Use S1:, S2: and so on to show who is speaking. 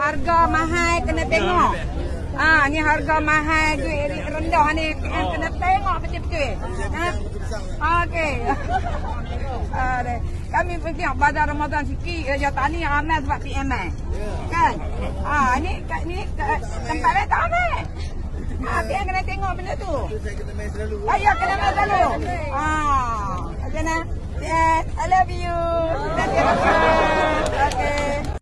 S1: Harga mahal kena tengok. Ya, ah ha, ni harga mahal duit rendah ni PM kena oh. tengok betul-betul. Ha? Okey. Are. Ya. Kami pergi pada Ramadan sikit Raja Tani amal sebab PM ya. kan. Ha, ah ni kat ni tempat lain tak amal. Ah, PM kena tengok benda tu.
S2: Saya kena main selalu.
S1: Ayah kena main selalu. Ah.